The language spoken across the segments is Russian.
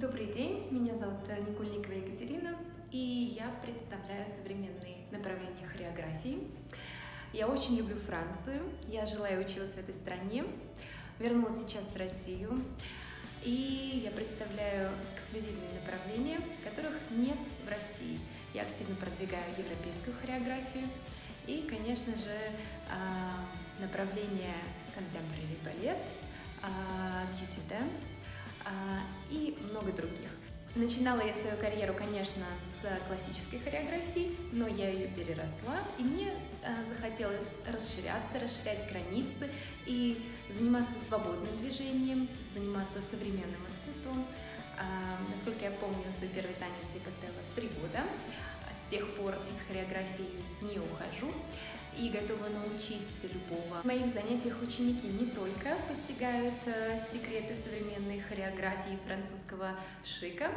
Добрый день, меня зовут Никульникова Екатерина, и я представляю современные направления хореографии. Я очень люблю Францию, я жила и училась в этой стране, вернулась сейчас в Россию, и я представляю эксклюзивные направления, которых нет в России. Я активно продвигаю европейскую хореографию и, конечно же, а, направление contemporary балет, beauty dance – и много других. Начинала я свою карьеру, конечно, с классической хореографии, но я ее переросла, и мне а, захотелось расширяться, расширять границы и заниматься свободным движением, заниматься современным искусством. А, насколько я помню, свой первый танец я поставила в три года. С тех пор из хореографии не ухожу и готова научиться любого. В моих занятиях ученики не только постигают э, секреты современной хореографии французского шика,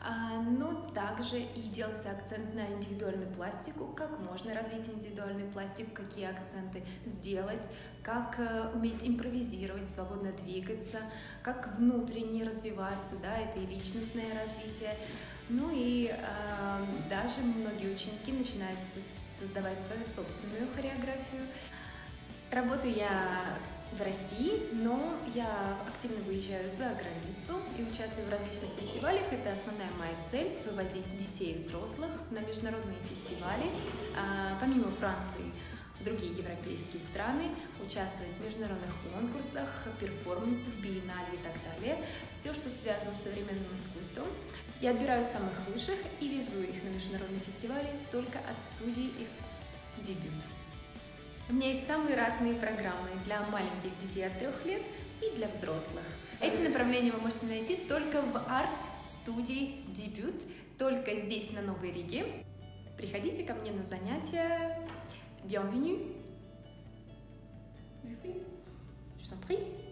а, но также и делается акцент на индивидуальную пластику, как можно развить индивидуальную пластику, какие акценты сделать, как э, уметь импровизировать, свободно двигаться, как внутренне развиваться, да, это и личностное развитие. Ну и э, даже многие ученики начинают создавать свою собственную хореографию. Работаю я в России, но я активно выезжаю за границу и участвую в различных фестивалях. Это основная моя цель – вывозить детей и взрослых на международные фестивали. А, помимо Франции, другие европейские страны, участвовать в международных конкурсах, перформансах, биеннале и так далее. Все, что связано с современным искусством. Я отбираю самых лучших и везу их на международные фестивали только от студии искусств «Дебют». У меня есть самые разные программы для маленьких детей от трех лет и для взрослых. Эти направления вы можете найти только в арт-студии «Дебют», только здесь, на Новой Риге. Приходите ко мне на занятия. Bienvenue. Merci. Je vous en prie.